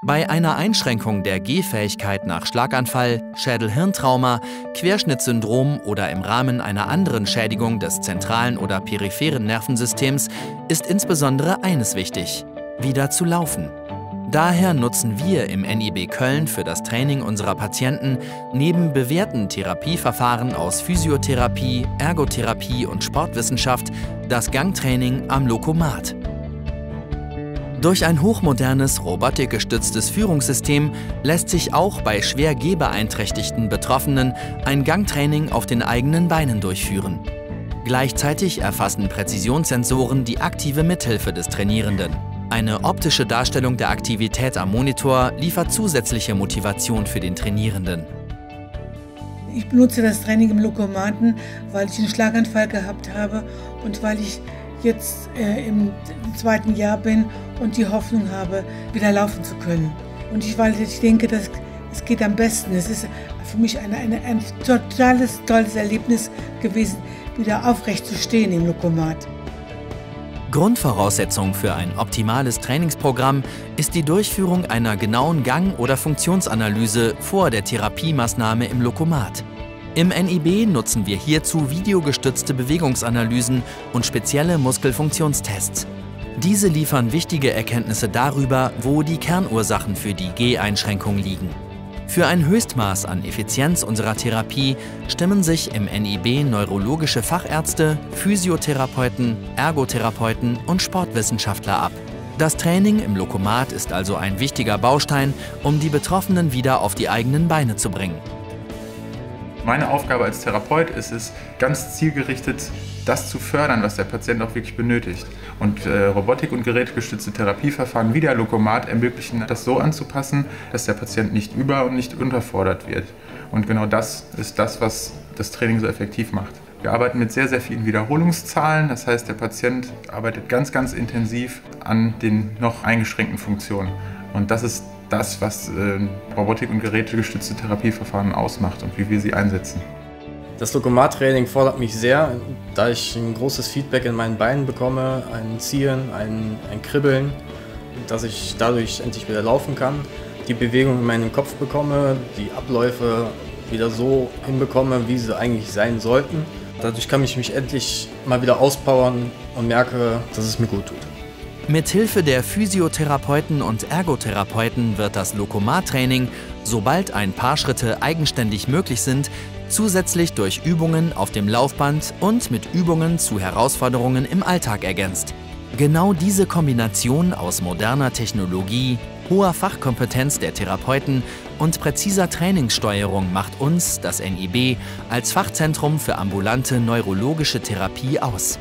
Bei einer Einschränkung der Gehfähigkeit nach Schlaganfall, Schädel-Hirntrauma, Querschnittssyndrom oder im Rahmen einer anderen Schädigung des zentralen oder peripheren Nervensystems ist insbesondere eines wichtig, wieder zu laufen. Daher nutzen wir im NIB Köln für das Training unserer Patienten neben bewährten Therapieverfahren aus Physiotherapie, Ergotherapie und Sportwissenschaft das Gangtraining am Lokomat. Durch ein hochmodernes, robotikgestütztes Führungssystem lässt sich auch bei schwer gehbeeinträchtigten Betroffenen ein Gangtraining auf den eigenen Beinen durchführen. Gleichzeitig erfassen Präzisionssensoren die aktive Mithilfe des Trainierenden. Eine optische Darstellung der Aktivität am Monitor liefert zusätzliche Motivation für den Trainierenden. Ich benutze das Training im Lokomaten, weil ich einen Schlaganfall gehabt habe und weil ich jetzt äh, im zweiten Jahr bin und die Hoffnung habe, wieder laufen zu können. Und ich, weil ich denke, dass es geht am besten. Es ist für mich eine, eine, ein totales, tolles Erlebnis gewesen, wieder aufrecht zu stehen im Lokomat. Grundvoraussetzung für ein optimales Trainingsprogramm ist die Durchführung einer genauen Gang- oder Funktionsanalyse vor der Therapiemaßnahme im Lokomat. Im NIB nutzen wir hierzu videogestützte Bewegungsanalysen und spezielle Muskelfunktionstests. Diese liefern wichtige Erkenntnisse darüber, wo die Kernursachen für die G-Einschränkung liegen. Für ein Höchstmaß an Effizienz unserer Therapie stimmen sich im NIB neurologische Fachärzte, Physiotherapeuten, Ergotherapeuten und Sportwissenschaftler ab. Das Training im Lokomat ist also ein wichtiger Baustein, um die Betroffenen wieder auf die eigenen Beine zu bringen. Meine Aufgabe als Therapeut ist es, ganz zielgerichtet das zu fördern, was der Patient auch wirklich benötigt. Und äh, Robotik- und gerätegestützte Therapieverfahren wie der Lokomat ermöglichen, das so anzupassen, dass der Patient nicht über- und nicht unterfordert wird. Und genau das ist das, was das Training so effektiv macht. Wir arbeiten mit sehr, sehr vielen Wiederholungszahlen. Das heißt, der Patient arbeitet ganz, ganz intensiv an den noch eingeschränkten Funktionen. Und das ist das, was äh, Robotik- und gerätegestützte Therapieverfahren ausmacht und wie wir sie einsetzen. Das Lokomat-Training fordert mich sehr, da ich ein großes Feedback in meinen Beinen bekomme, ein Ziehen, ein, ein Kribbeln, dass ich dadurch endlich wieder laufen kann, die Bewegung in meinen Kopf bekomme, die Abläufe wieder so hinbekomme, wie sie eigentlich sein sollten. Dadurch kann ich mich endlich mal wieder auspowern und merke, dass es mir gut tut. Mithilfe der Physiotherapeuten und Ergotherapeuten wird das Lokomat-Training, sobald ein paar Schritte eigenständig möglich sind, zusätzlich durch Übungen auf dem Laufband und mit Übungen zu Herausforderungen im Alltag ergänzt. Genau diese Kombination aus moderner Technologie, hoher Fachkompetenz der Therapeuten und präziser Trainingssteuerung macht uns, das NIB, als Fachzentrum für ambulante neurologische Therapie aus.